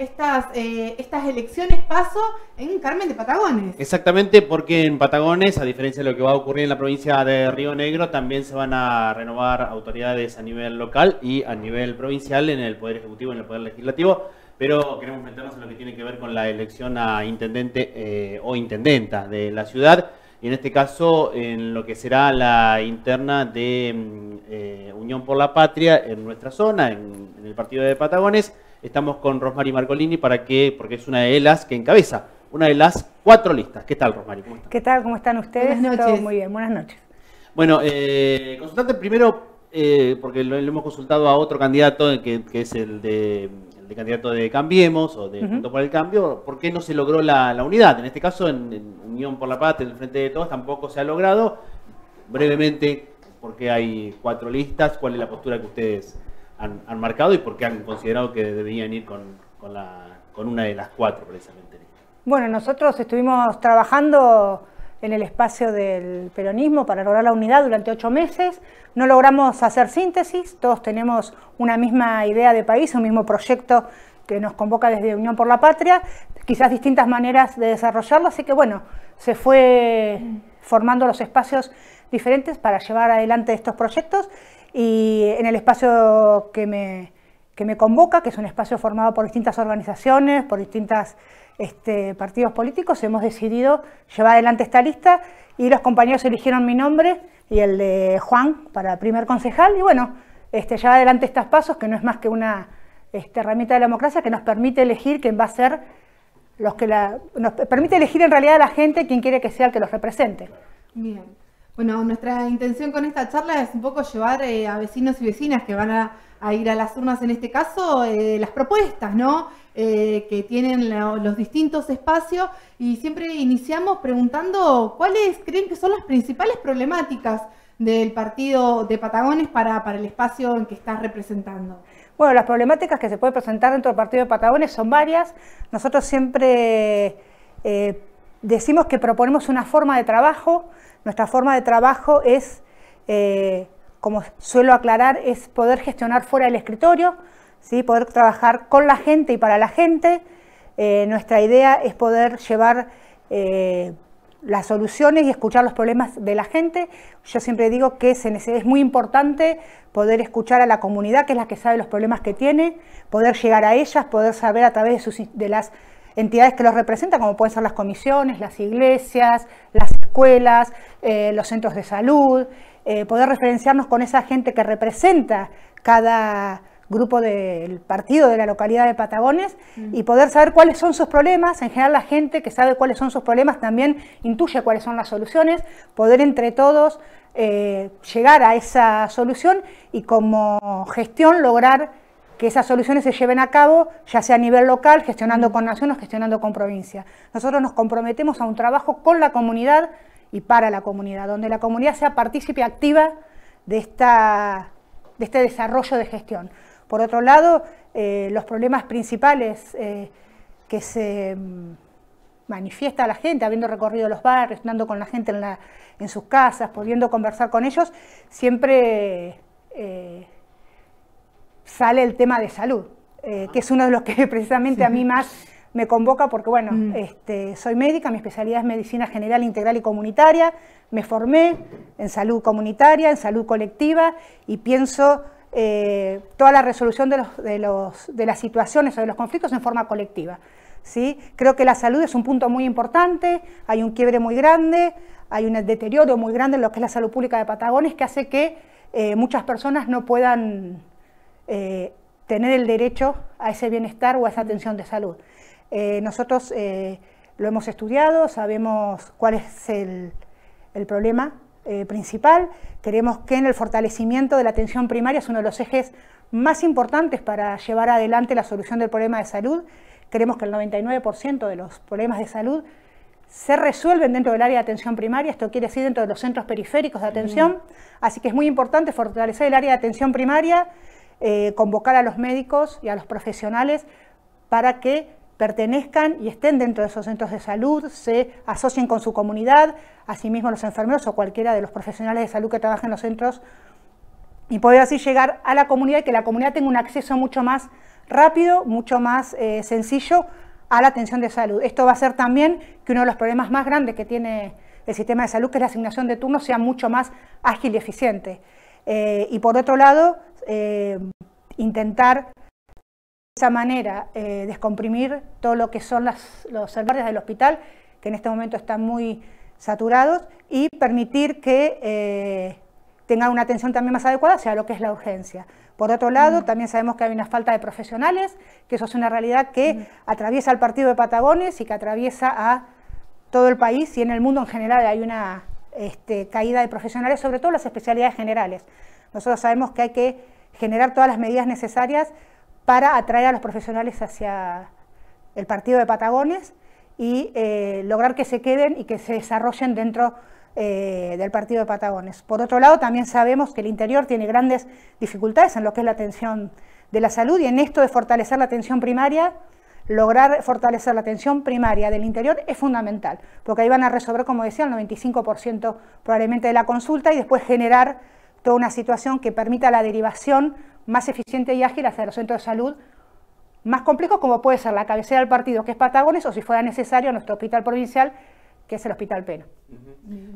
estas, eh, estas elecciones paso en Carmen de Patagones. Exactamente, porque en Patagones, a diferencia de lo que va a ocurrir en la provincia de Río Negro, también se van a renovar autoridades a nivel local y a nivel provincial en el Poder Ejecutivo, en el Poder Legislativo. Pero queremos meternos en lo que tiene que ver con la elección a intendente eh, o intendenta de la ciudad y en este caso en lo que será la interna de mm, eh, Unión por la Patria en nuestra zona, en, el partido de Patagones. Estamos con Rosmary Marcolini para que, porque es una de las que encabeza, una de las cuatro listas. ¿Qué tal, Rosmary? ¿Cómo ¿Qué tal? ¿Cómo están ustedes? Buenas noches. muy bien, buenas noches. Bueno, eh, consultante primero, eh, porque lo, hemos consultado a otro candidato, que, es el de, candidato de Cambiemos o de Junto por el Cambio, ¿por qué no se logró la, unidad? En este caso, en, Unión por la Patria, en el Frente de Todos, tampoco se ha logrado. Brevemente, ¿por qué hay cuatro listas? ¿Cuál es la postura que ustedes han, marcado y por qué han considerado que deberían ir con, con una de las cuatro precisamente. Bueno, nosotros estuvimos trabajando en el espacio del peronismo para lograr la unidad durante ocho meses. No logramos hacer síntesis, todos tenemos una misma idea de país, un mismo proyecto que nos convoca desde Unión por la Patria, quizás distintas maneras de desarrollarlo, así que bueno, se fue formando los espacios diferentes para llevar adelante estos proyectos y en el espacio que me, me convoca, que es un espacio formado por distintas organizaciones, por distintos este, partidos políticos, hemos decidido llevar adelante esta lista y los compañeros eligieron mi nombre y el de Juan para primer concejal y bueno, este, llevar adelante estos pasos que no es más que una este, herramienta de democracia que nos permite elegir quién va a ser los que la, nos permite elegir en realidad a la gente quien quiere que sea el que los represente. Bien. Bueno, nuestra intención con esta charla es un poco llevar eh, a vecinos y vecinas que van a, ir a las urnas en este caso eh, las propuestas, ¿no? Eh, que tienen los distintos espacios y siempre iniciamos preguntando cuáles creen que son las principales problemáticas del partido de Patagones para, el espacio en que estás representando. Bueno, las problemáticas que se pueden presentar dentro del partido de Patagones son varias. Nosotros siempre decimos que proponemos una forma de trabajo nuestra forma de trabajo es, eh, como suelo aclarar, es poder gestionar fuera del escritorio, ¿sí? poder trabajar con la gente y para la gente. Eh, nuestra idea es poder llevar eh, las soluciones y escuchar los problemas de la gente. Yo siempre digo que es, muy importante poder escuchar a la comunidad, que es la que sabe los problemas que tiene, poder llegar a ellas, poder saber a través de, sus, de las entidades que los representan, como pueden ser las comisiones, las iglesias, las escuelas, eh, los centros de salud, eh, poder referenciarnos con esa gente que representa cada grupo del partido de la localidad de Patagones mm. y poder saber cuáles son sus problemas. En general la gente que sabe cuáles son sus problemas también intuye cuáles son las soluciones, poder entre todos eh, llegar a esa solución y como gestión lograr que esas soluciones se lleven a cabo, ya sea a nivel local, gestionando con nación o gestionando con provincia. Nosotros nos comprometemos a un trabajo con la comunidad y para la comunidad, donde la comunidad sea partícipe activa de, esta, de este desarrollo de gestión. Por otro lado, eh, los problemas principales eh, que se mm, manifiesta la gente, habiendo recorrido los barrios, andando con la gente en, la, en sus casas, pudiendo conversar con ellos, siempre eh, sale el tema de salud, eh, que es uno de los que precisamente a mí más me convoca porque, bueno, mm. este, soy médica, mi especialidad es medicina general, integral y comunitaria, me formé en salud comunitaria, en salud colectiva y pienso eh, toda la resolución de, los, de, los, de, las situaciones o de los conflictos en forma colectiva. ¿sí? Creo que la salud es un punto muy importante, hay un quiebre muy grande, hay un deterioro muy grande en lo que es la salud pública de Patagones que hace que eh, muchas personas no puedan eh, tener el derecho a ese bienestar o a esa atención de salud. Eh, nosotros eh, lo hemos estudiado, sabemos cuál es el, problema principal. Queremos que en el fortalecimiento de la atención primaria es uno de los ejes más importantes para llevar adelante la solución del problema de salud. Queremos que el 99% de los problemas de salud se resuelven dentro del área de atención primaria, esto quiere decir dentro de los centros periféricos de atención, así que es muy importante fortalecer el área de atención primaria, eh, convocar a los médicos y a los profesionales para que pertenezcan y estén dentro de esos centros de salud, se asocien con su comunidad, asimismo los enfermeros o cualquiera de los profesionales de salud que trabajen en los centros y poder así llegar a la comunidad y que la comunidad tenga un acceso mucho más rápido, mucho más eh, sencillo a la atención de salud. Esto va a hacer también que uno de los problemas más grandes que tiene el sistema de salud, que es la asignación de turnos, sea mucho más ágil y eficiente. Eh, y por otro lado, eh, intentar de esa manera descomprimir todo lo que son los servidores del hospital, que en este momento están muy saturados, y permitir que tengan una atención también más adecuada hacia lo que es la urgencia. Por otro lado, mm. también sabemos que hay una falta de profesionales, que eso es una realidad que mm. atraviesa el partido de Patagones y que atraviesa a todo el país y en el mundo en general hay una este, caída de profesionales, sobre todo las especialidades generales. Nosotros sabemos que hay que generar todas las medidas necesarias para atraer a los profesionales hacia el partido de Patagones y eh, lograr que se queden y que se desarrollen dentro eh, del partido de Patagones. Por otro lado, también sabemos que el interior tiene grandes dificultades en lo que es la atención de la salud y en esto de fortalecer la atención primaria, lograr fortalecer la atención primaria del interior es fundamental, porque ahí van a resolver, como decía, el 95% probablemente de la consulta y después generar toda una situación que permita la derivación más eficiente y ágil hacia los centros de salud más complejos, como puede ser la cabecera del partido, que es Patagones, o si fuera necesario, nuestro hospital provincial, que es el Hospital Pena.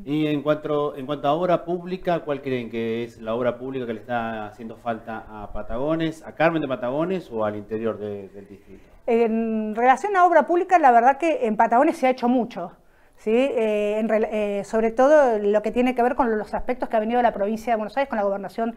Y en cuanto, en cuanto a obra pública, ¿cuál creen que es la obra pública que le está haciendo falta a Patagones, a Carmen de Patagones o al interior del distrito? En relación a obra pública, la verdad que en Patagones se ha hecho mucho. ¿sí? Eh, eh, sobre todo lo que tiene que ver con los aspectos que ha venido de la provincia de Buenos Aires, con la gobernación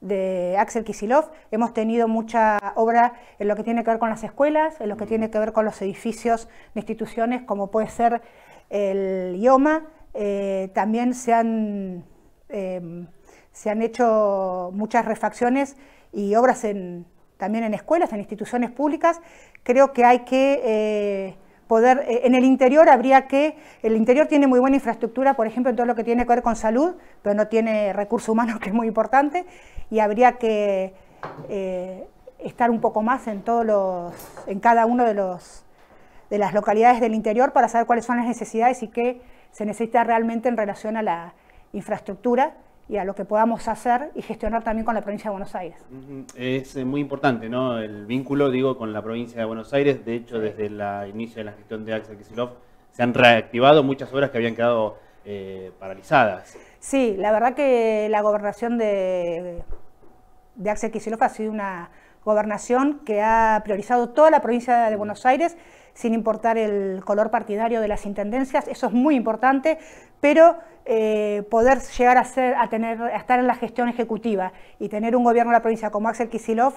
de Axel Kisilov. Hemos tenido mucha obra en lo que tiene que ver con las escuelas, en lo que tiene que ver con los edificios de instituciones, como puede ser el IOMA, eh, también se han, em, se han hecho muchas refacciones y obras en, también en escuelas, en instituciones públicas. Creo que hay que eh, poder, eh, en el interior habría que, el interior tiene muy buena infraestructura, por ejemplo, en todo lo que tiene que ver con salud, pero no tiene recursos humanos, que es muy importante, y habría que estar un poco más en, todos los, en cada uno de los de las localidades del interior para saber cuáles son las necesidades y qué se necesita realmente en relación a la infraestructura y a lo que podamos hacer y gestionar también con la provincia de Buenos Aires. Es eh, muy importante, ¿no? El vínculo, digo, con la provincia de Buenos Aires. De hecho, desde el inicio de la gestión de Axel Kicillof se han reactivado muchas obras que habían quedado eh, paralizadas. Sí, la verdad que la gobernación de, de Axel Kicillof ha sido una gobernación que ha priorizado toda la provincia de Buenos Aires sin importar el color partidario de las intendencias, eso es muy importante, pero eh, poder llegar a, ser, a, tener, a estar en la gestión ejecutiva y tener un gobierno de la provincia como Axel Kisilov,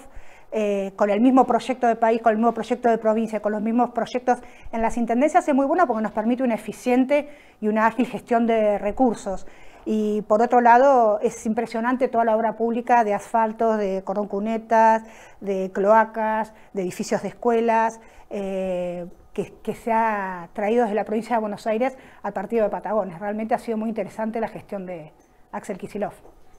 eh, con el mismo proyecto de país, con el mismo proyecto de provincia, con los mismos proyectos en las intendencias, es muy bueno porque nos permite una eficiente y una ágil gestión de recursos. Y por otro lado, es impresionante toda la obra pública de asfaltos, de cordón cunetas, de cloacas, de edificios de escuelas, eh, que, se ha traído desde la provincia de Buenos Aires al partido de Patagones. Realmente ha sido muy interesante la gestión de Axel Kisilov.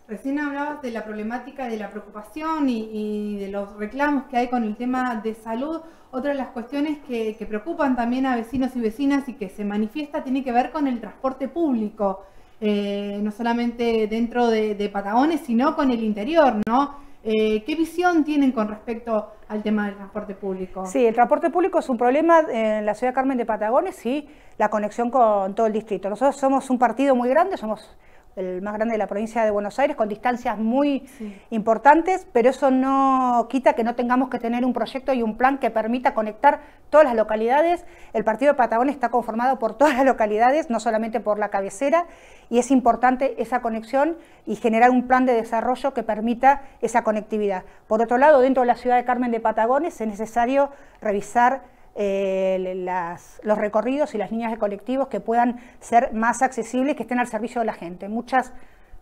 Recién hablabas de la problemática de la preocupación y, de los reclamos que hay con el tema de salud. Otra de las cuestiones que, preocupan también a vecinos y vecinas y que se manifiesta tiene que ver con el transporte público. Eh, no solamente dentro de, Patagones, sino con el interior, ¿no? Eh, ¿Qué visión tienen con respecto al tema del transporte público? Sí, el transporte público es un problema en la ciudad de Carmen de Patagones y la conexión con todo el distrito. Nosotros somos un partido muy grande, somos el más grande de la provincia de Buenos Aires, con distancias muy importantes, pero eso no quita que no tengamos que tener un proyecto y un plan que permita conectar todas las localidades. El partido de Patagones está conformado por todas las localidades, no solamente por la cabecera, y es importante esa conexión y generar un plan de desarrollo que permita esa conectividad. Por otro lado, dentro de la ciudad de Carmen de Patagones es necesario revisar eh, los recorridos y las líneas de colectivos que puedan ser más accesibles, que estén al servicio de la gente. Muchas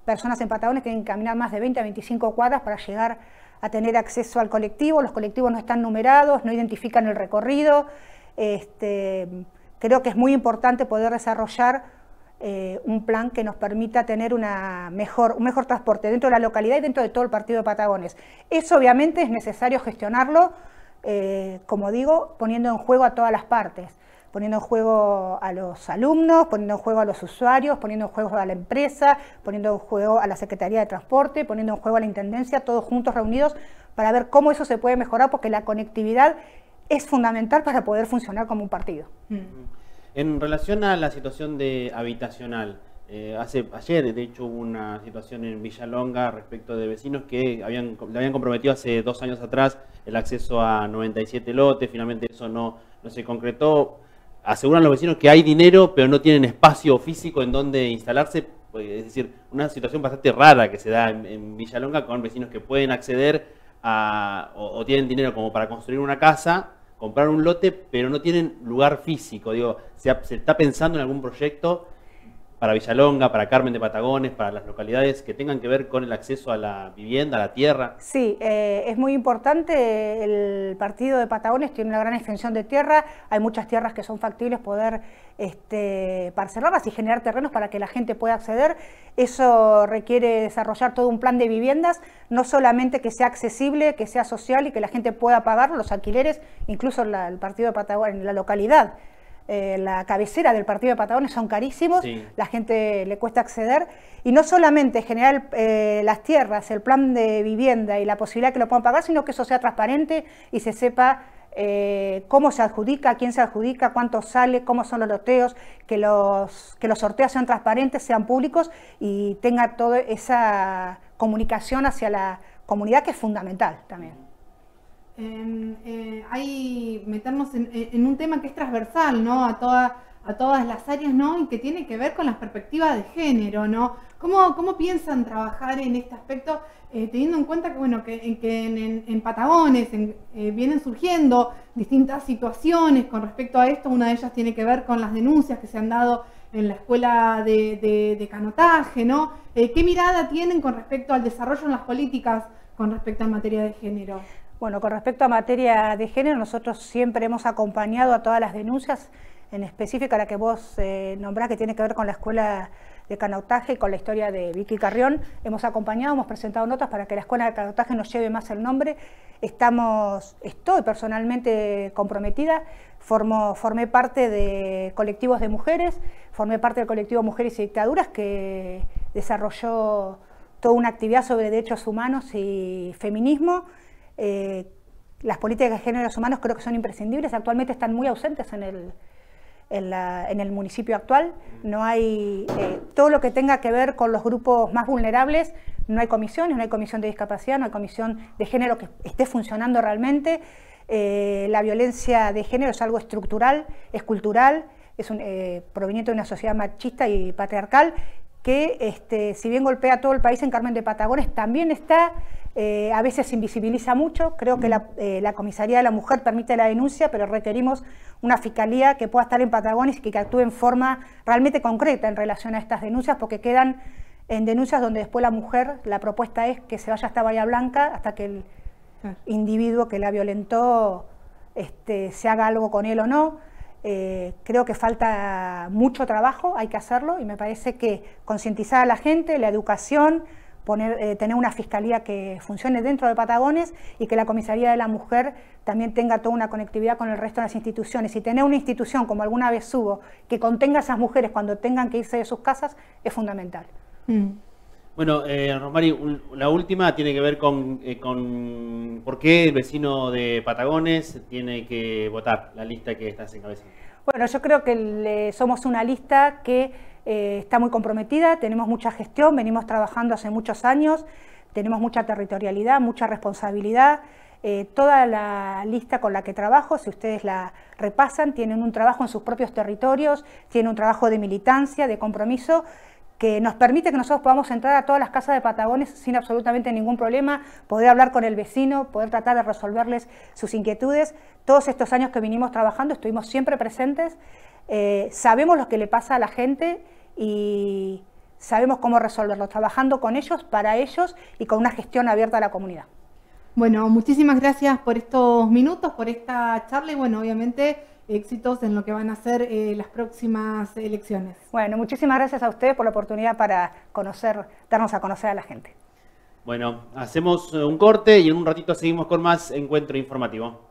personas en Patagones tienen que caminar más de 20 a 25 cuadras para llegar a tener acceso al colectivo, los colectivos no están numerados, no identifican el recorrido. Este, creo que es muy importante poder desarrollar eh, un plan que nos permita tener un mejor transporte dentro de la localidad y dentro de todo el partido de Patagones. Eso obviamente es necesario gestionarlo eh, como digo, poniendo en juego a todas las partes, poniendo en juego a los alumnos, poniendo en juego a los usuarios, poniendo en juego a la empresa, poniendo en juego a la Secretaría de Transporte, poniendo en juego a la Intendencia, todos juntos reunidos para ver cómo eso se puede mejorar, porque la conectividad es fundamental para poder funcionar como un partido. Mm. En relación a la situación de habitacional, eh, hace, ayer, de hecho, hubo una situación en Villalonga respecto de vecinos que habían, le habían comprometido hace dos años atrás el acceso a 97 lotes, finalmente eso no, se concretó. Aseguran los vecinos que hay dinero, pero no tienen espacio físico en donde instalarse. Pues, es decir, una situación bastante rara que se da en, Villalonga con vecinos que pueden acceder a, o, tienen dinero como para construir una casa, comprar un lote, pero no tienen lugar físico. Digo, se, se está pensando en algún proyecto para Villalonga, para Carmen de Patagones, para las localidades que tengan que ver con el acceso a la vivienda, a la tierra? Sí, eh, es muy importante. El partido de Patagones tiene una gran extensión de tierra. Hay muchas tierras que son factibles poder este, parcelarlas y generar terrenos para que la gente pueda acceder. Eso requiere desarrollar todo un plan de viviendas, no solamente que sea accesible, que sea social y que la gente pueda pagar los alquileres, incluso el partido de Patagones, en la localidad. Eh, la cabecera del partido de Patagones son carísimos, la gente le cuesta acceder, y no solamente generar eh, las tierras, el plan de vivienda y la posibilidad que lo puedan pagar, sino que eso sea transparente y se sepa eh, cómo se adjudica, quién se adjudica, cuánto sale, cómo son los loteos, que los, que los sorteos sean transparentes, sean públicos y tenga toda esa comunicación hacia la comunidad que es fundamental también. Eh, hay meternos en, un tema que es transversal, ¿no? A, todas las áreas, ¿no? Y que tiene que ver con las perspectivas de género, ¿no? ¿Cómo, piensan trabajar en este aspecto, eh, teniendo en cuenta que, bueno, que, que en, Patagones eh, vienen surgiendo distintas situaciones con respecto a esto? Una de ellas tiene que ver con las denuncias que se han dado en la escuela de, de canotaje, ¿no? ¿Qué mirada tienen con respecto al desarrollo en las políticas con respecto a materia de género? Bueno, con respecto a materia de género, nosotros siempre hemos acompañado a todas las denuncias, en específica la que vos eh, nombrás, que tiene que ver con la escuela de canotaje y con la historia de Vicky Carrión. Hemos acompañado, hemos presentado notas para que la escuela de canotaje nos lleve más el nombre. Estamos, estoy personalmente comprometida, formo, formé parte de colectivos de mujeres, formé parte del colectivo Mujeres y Dictaduras que desarrolló toda una actividad sobre derechos humanos y feminismo eh, las políticas de géneros humanos creo que son imprescindibles, actualmente están muy ausentes en el, en, el municipio actual. No hay eh, todo lo que tenga que ver con los grupos más vulnerables, no hay comisiones, no hay comisión de discapacidad, no hay comisión de género que esté funcionando realmente. Eh, la violencia de género es algo estructural, es cultural, es un, proveniente de una sociedad machista y patriarcal que este, si bien golpea a todo el país en Carmen de Patagones, también está, eh, a veces se invisibiliza mucho, creo que eh, la, Comisaría de la Mujer permite la denuncia, pero requerimos una fiscalía que pueda estar en Patagones y que actúe en forma realmente concreta en relación a estas denuncias, porque quedan en denuncias donde después la mujer, la propuesta es que se vaya hasta Bahía Blanca hasta que el individuo que la violentó este, se haga algo con él o no. Eh, creo que falta mucho trabajo, hay que hacerlo y me parece que concientizar a la gente, la educación, poner, eh, tener una fiscalía que funcione dentro de Patagones y que la Comisaría de la Mujer también tenga toda una conectividad con el resto de las instituciones. Y tener una institución como alguna vez hubo que contenga a esas mujeres cuando tengan que irse de sus casas es fundamental. Mm. Bueno, eh, Rosmary, la última tiene que ver con, eh, con por qué el vecino de Patagones tiene que votar la lista que estás encabezando. Bueno, yo creo que somos una lista que eh, está muy comprometida, tenemos mucha gestión, venimos trabajando hace muchos años, tenemos mucha territorialidad, mucha responsabilidad. Eh, toda la lista con la que trabajo, si ustedes la repasan, tienen un trabajo en sus propios territorios, tienen un trabajo de militancia, de compromiso, que nos permite que nosotros podamos entrar a todas las casas de Patagones sin absolutamente ningún problema, poder hablar con el vecino, poder tratar de resolverles sus inquietudes. Todos estos años que vinimos trabajando estuvimos siempre presentes, eh, sabemos lo que le pasa a la gente y sabemos cómo resolverlo, trabajando con ellos, para ellos y con una gestión abierta a la comunidad. Bueno, muchísimas gracias por estos minutos, por esta charla y bueno, obviamente éxitos en lo que van a ser eh, las próximas elecciones. Bueno, muchísimas gracias a ustedes por la oportunidad para conocer, darnos a conocer a la gente. Bueno, hacemos un corte y en un ratito seguimos con más encuentro informativo.